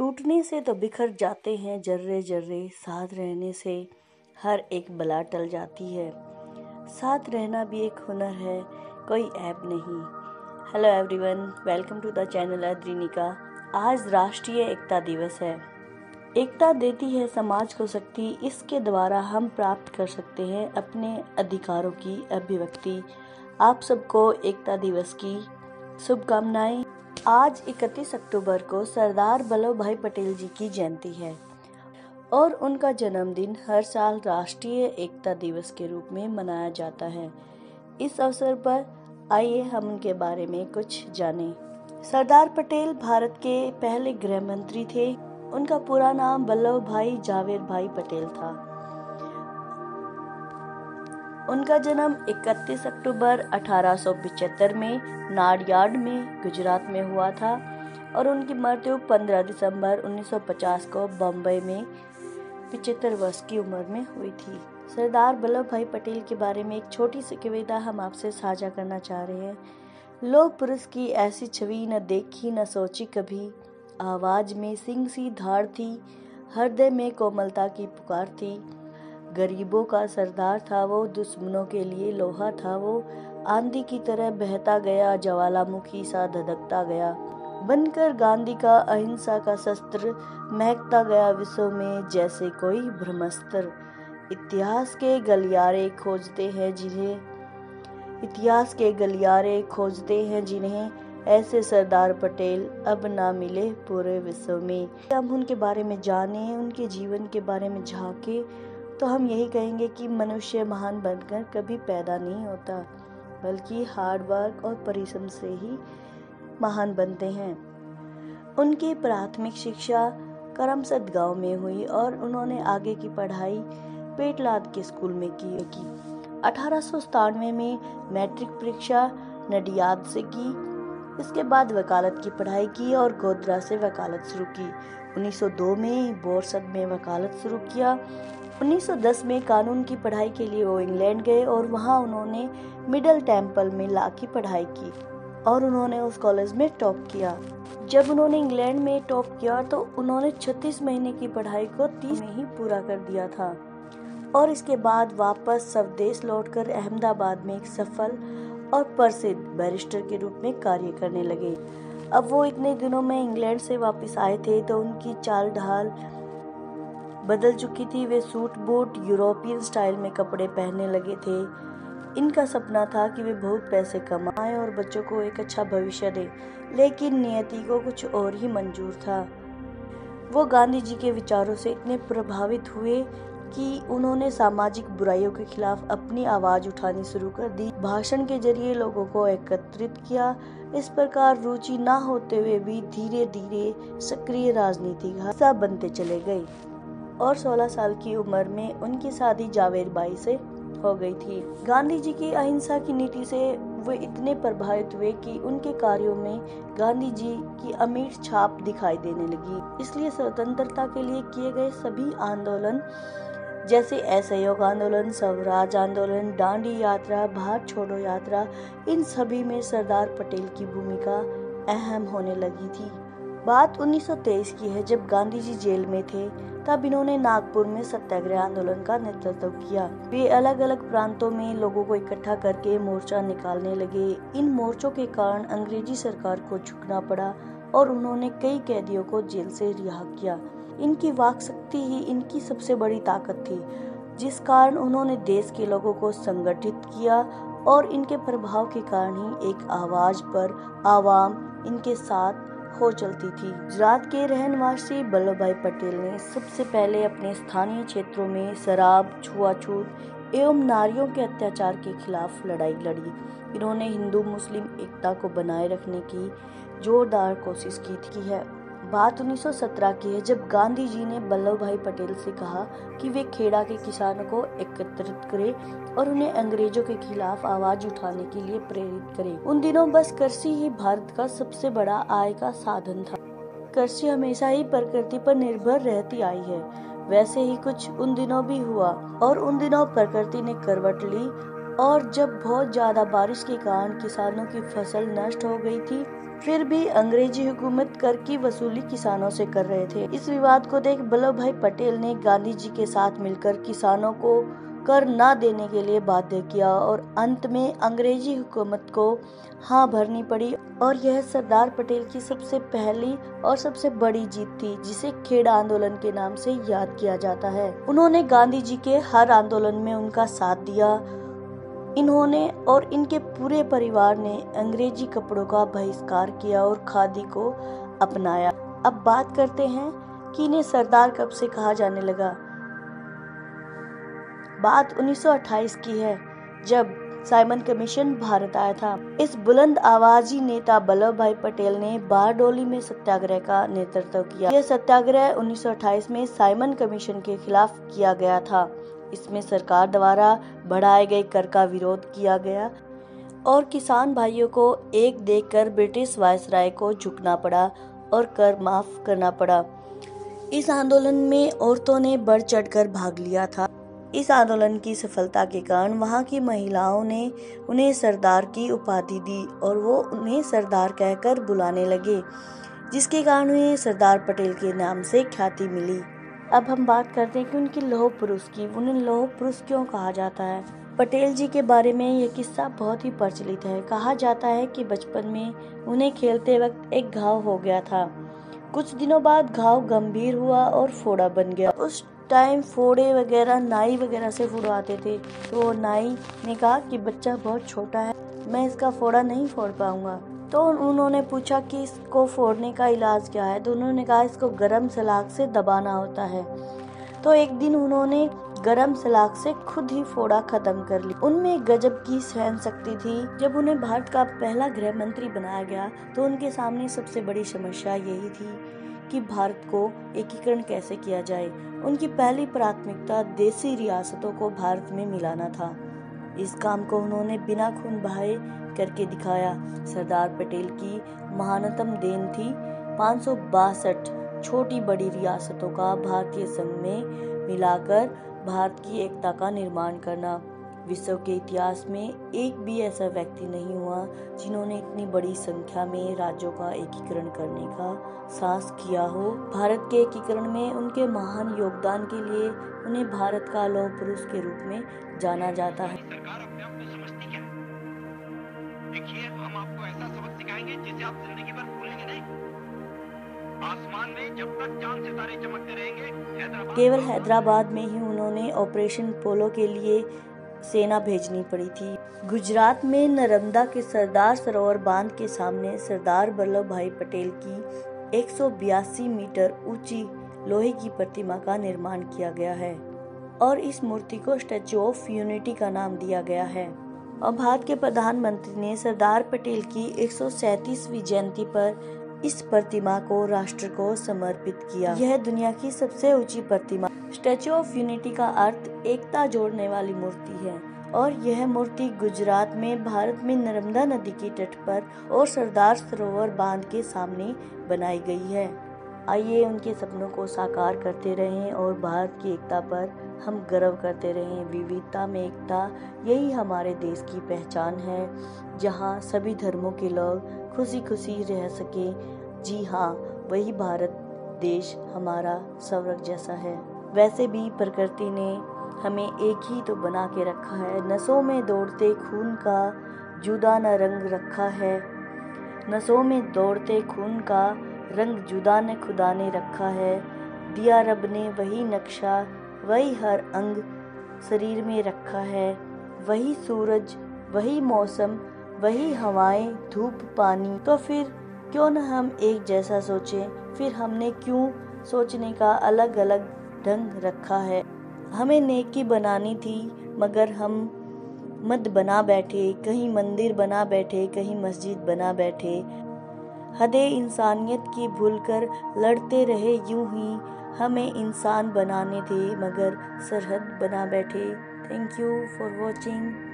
टूटने से तो बिखर जाते हैं जर्रे जर्रे, साथ रहने से हर एक बला टल जाती है। साथ रहना भी एक हुनर है, कोई ऐप नहीं। Hello everyone welcome to the channel Adrinika आज राष्ट्रीय एकता दिवस है। एकता देती है समाज को शक्ति, इसके द्वारा हम प्राप्त कर सकते हैं अपने अधिकारों की अभिव्यक्ति। आप सबको एकता दिवस की शुभकामनाएँ। आज 31 अक्टूबर को सरदार वल्लभ भाई पटेल जी की जयंती है और उनका जन्मदिन हर साल राष्ट्रीय एकता दिवस के रूप में मनाया जाता है। इस अवसर पर आइए हम उनके बारे में कुछ जानें। सरदार पटेल भारत के पहले गृह मंत्री थे। उनका पूरा नाम वल्लभ भाई जावेद भाई पटेल था। उनका जन्म 31 अक्टूबर 1875 में नाडियाड में गुजरात में हुआ था और उनकी मृत्यु 15 दिसंबर 1950 को बम्बई में पिचहत्तर वर्ष की उम्र में हुई थी। सरदार वल्लभ भाई पटेल के बारे में एक छोटी सी कविता हम आपसे साझा करना चाह रहे हैं। लो पुरुष की ऐसी छवि न देखी, न सोची कभी। आवाज़ में सिंह सी धार थी, हृदय में कोमलता की पुकार थी। गरीबों का सरदार था वो, दुश्मनों के लिए लोहा था वो। आंधी की तरह बहता गया, ज्वालामुखी सा धधकता गया। बनकर गांधी का अहिंसा का शस्त्र महकता गया विश्व में, जैसे कोई ब्रह्मस्त्र। इतिहास के गलियारे खोजते हैं जिन्हें, इतिहास के गलियारे खोजते हैं जिन्हें, ऐसे सरदार पटेल अब ना मिले पूरे विश्व में। हम उनके बारे में जाने, उनके जीवन के बारे में झांके? तो हम यही कहेंगे कि मनुष्य महान बनकर कभी पैदा नहीं होता, बल्कि हार्ड वर्क और परिश्रम से ही महान बनते हैं। उनकी प्राथमिक शिक्षा करमसद गाँव में हुई और उन्होंने आगे की पढ़ाई पेटलाद के स्कूल में की। की अठारह में मैट्रिक परीक्षा नडियाद से की, इसके बाद वकालत की पढ़ाई की और गोदरा से वकालत शुरू की। 1902 में बोरसद में वकालत शुरू किया। 1910 में कानून की पढ़ाई के लिए वो इंग्लैंड गए और वहाँ उन्होंने मिडल टेंपल में ला की पढ़ाई की और उन्होंने उस कॉलेज में टॉप किया। जब उन्होंने इंग्लैंड में टॉप किया तो उन्होंने 36 महीने की पढ़ाई को 30 में ही पूरा कर दिया था और इसके बाद वापस स्वदेश लौटकर अहमदाबाद में एक सफल और प्रसिद्ध बैरिस्टर के रूप में कार्य करने लगे। अब वो इतने दिनों में इंग्लैंड से वापस आए थे तो उनकी चाल ढाल बदल चुकी थी, वे सूट बूट, यूरोपियन स्टाइल में कपड़े पहनने लगे थे। इनका सपना था कि वे बहुत पैसे कमाएँ और बच्चों को एक अच्छा भविष्य दें, लेकिन नियति को कुछ और ही मंजूर था। वो गांधी जी के विचारों से इतने प्रभावित हुए कि उन्होंने सामाजिक बुराइयों के खिलाफ अपनी आवाज़ उठानी शुरू कर दी। भाषण के ज़रिए लोगों को एकत्रित किया। इस प्रकार रुचि न होते हुए भी धीरे धीरे सक्रिय राजनीति का हिस्सा बनते चले गए। और 16 साल की उम्र में उनकी शादी जावेद बाई से हो गई थी। गांधी जी की अहिंसा की नीति से वे इतने प्रभावित हुए कि उनके कार्यों में गांधी जी की अमीर छाप दिखाई देने लगी। इसलिए स्वतंत्रता के लिए किए गए सभी आंदोलन, जैसे असहयोग आंदोलन, स्वराज आंदोलन, डांडी यात्रा भारत छोड़ो यात्रा, इन सभी में सरदार पटेल की भूमिका अहम होने लगी थी। बात 1923 की है जब गांधी जी जेल में थे, तब इन्होंने नागपुर में सत्याग्रह आंदोलन का नेतृत्व किया। वे अलग अलग प्रांतों में लोगों को इकट्ठा करके मोर्चा निकालने लगे। इन मोर्चों के कारण अंग्रेज़ी सरकार को झुकना पड़ा और उन्होंने कई कैदियों को जेल से रिहा किया। इनकी वाक शक्ति ही इनकी सबसे बड़ी ताकत थी, जिस कारण उन्होंने देश के लोगों को संगठित किया और इनके प्रभाव के कारण ही एक आवाज़ पर आवाम इनके साथ हो चलती थी। गुजरात के रहनवासी वल्लभ भाई पटेल ने सबसे पहले अपने स्थानीय क्षेत्रों में शराब, छुआछूत एवं नारियों के अत्याचार के खिलाफ लड़ाई लड़ी। इन्होंने हिंदू, मुस्लिम एकता को बनाए रखने की जोरदार कोशिश की थी। है बात 1917 की है, जब गांधी जी ने वल्लभ भाई पटेल से कहा कि वे खेड़ा के किसानों को एकत्रित करें और उन्हें अंग्रेज़ों के खिलाफ आवाज़ उठाने के लिए प्रेरित करें। उन दिनों बस कृषि ही भारत का सबसे बड़ा आय का साधन था। कृषि हमेशा ही प्रकृति पर निर्भर रहती आई है। वैसे ही कुछ उन दिनों भी हुआ और उन दिनों प्रकृति ने करवट ली और जब बहुत ज़्यादा बारिश के कारण किसानों की फ़सल नष्ट हो गई थी, फिर भी अंग्रेज़ी हुकूमत कर की वसूली किसानों से कर रहे थे। इस विवाद को देख वल्लभ भाई पटेल ने गांधी जी के साथ मिलकर किसानों को कर न देने के लिए बाध्य किया और अंत में अंग्रेज़ी हुकूमत को हाँ भरनी पड़ी और यह सरदार पटेल की सबसे पहली और सबसे बड़ी जीत थी, जिसे खेड़ा आंदोलन के नाम से याद किया जाता है। उन्होंने गांधी जी के हर आंदोलन में उनका साथ दिया इन्होंने और इनके पूरे परिवार ने अंग्रेज़ी कपड़ों का बहिष्कार किया और खादी को अपनाया। अब बात करते हैं कि इन्हें सरदार कब से कहा जाने लगा। बात 1928 की है, जब साइमन कमीशन भारत आया था। इस बुलंद आवाजी नेता वल्लभ भाई पटेल ने बारडोली में सत्याग्रह का नेतृत्व किया। यह सत्याग्रह 1928 में साइमन कमीशन के खिलाफ किया गया था। इसमें सरकार द्वारा बढ़ाए गए कर का विरोध किया गया और किसान भाइयों को एक देखकर ब्रिटिश वायसराय को झुकना पड़ा और कर माफ़ करना पड़ा। इस आंदोलन में औरतों ने बढ़ चढ़कर भाग लिया था। इस आंदोलन की सफलता के कारण वहाँ की महिलाओं ने उन्हें सरदार की उपाधि दी और वो उन्हें सरदार कहकर बुलाने लगे, जिसके कारण उन्हें सरदार पटेल के नाम से ख्याति मिली। अब हम बात करते हैं कि उनकी लौह पुरुष की उन्हें लौह पुरुष क्यों कहा जाता है? पटेल जी के बारे में यह किस्सा बहुत ही प्रचलित है। कहा जाता है कि बचपन में उन्हें खेलते वक्त एक घाव हो गया था। कुछ दिनों बाद घाव गंभीर हुआ और फोड़ा बन गया। उस टाइम फोड़े वगैरह, नाई वगैरह से फुड़वाते थे। तो नाई ने कहा कि बच्चा बहुत छोटा है, मैं इसका फोड़ा नहीं फोड़ पाऊँगा। तो उन्होंने पूछा कि इसको फोड़ने का इलाज क्या है? तो उन्होंने कहा, इसको गर्म सलाख से दबाना होता है। तो एक दिन उन्होंने गरम सलाख से खुद ही फोड़ा, खत्म कर ली। उनमें गजब की सहन शक्ति थी। जब उन्हें भारत का पहला गृह मंत्री बनाया गया तो उनके सामने सबसे बड़ी समस्या यही थी कि भारत को एकीकरण कैसे किया जाए। उनकी पहली प्राथमिकता देसी रियासतों को भारत में मिलाना था। इस काम को उन्होंने बिना खून बहाए करके दिखाया। सरदार पटेल की महानतम देन थी पाँच सौ बासठ। छोटी बड़ी रियासतों का भारतीय संघ में मिलाकर भारत की एकता का निर्माण करना। विश्व के इतिहास में एक भी ऐसा व्यक्ति नहीं हुआ जिन्होंने इतनी बड़ी संख्या में राज्यों का एकीकरण करने का साहस किया हो। भारत के एकीकरण में उनके महान योगदान के लिए उन्हें भारत का लौह पुरुष के रूप में जाना जाता है। सिखाएँगे जिसे आप ज़िंदगी भर भूलेंगे नहीं। आसमान में जब तक चाँद सितारे चमकते रहेंगे केवल हैदराबाद में ही उन्होंने ऑपरेशन पोलो के लिए सेना भेजनी पड़ी थी। गुजरात में नर्मदा के सरदार सरोवर बाँध के सामने सरदार वल्लभ भाई पटेल की एक सौ बयासी मीटर ऊँची लोहे की प्रतिमा का निर्माण किया गया है और इस मूर्ति को स्टैचू ऑफ़ यूनिटी का नाम दिया गया है। और भारत के प्रधानमंत्री ने सरदार पटेल की एक जयंती पर इस प्रतिमा को राष्ट्र को समर्पित किया। यह दुनिया की सबसे ऊँची प्रतिमा स्टेचू ऑफ़ यूनिटी का अर्थ एकता जोड़ने वाली मूर्ति है और यह मूर्ति गुजरात में भारत में नर्मदा नदी के तट पर और सरदार सरोवर बाँध के सामने बनाई गई है। आइए उनके सपनों को साकार करते रहें और भारत की एकता पर हम गर्व करते रहें। विविधता में एकता, यही हमारे देश की पहचान है, जहाँ सभी धर्मों के लोग खुशी खुशी रह सकें। जी हाँ वही भारत देश हमारा स्वर्ग जैसा है। वैसे भी प्रकृति ने हमें एक ही तो बना के रखा है। नसों में दौड़ते खून का जुदा न रंग रखा है। नसों में दौड़ते खून का रंग जुदा ने खुदा ने रखा है। दिया रब ने वही नक्शा, वही हर अंग शरीर में रखा है। वही सूरज, वही मौसम, वही हवाएँ, धूप, पानी। तो फिर क्यों न हम एक जैसा सोचें? फिर हमने क्यों सोचने का अलग अलग ढंग रखा है? हमें नेकी बनानी थी, मगर हम मत बना बैठे, कहीं मंदिर बना बैठे, कहीं मस्जिद बना बैठे। हदे इंसानियत की भूल कर लड़ते रहे यूँ ही हमें इंसान बनाने थे, मगर सरहद बना बैठे। Thank you for watching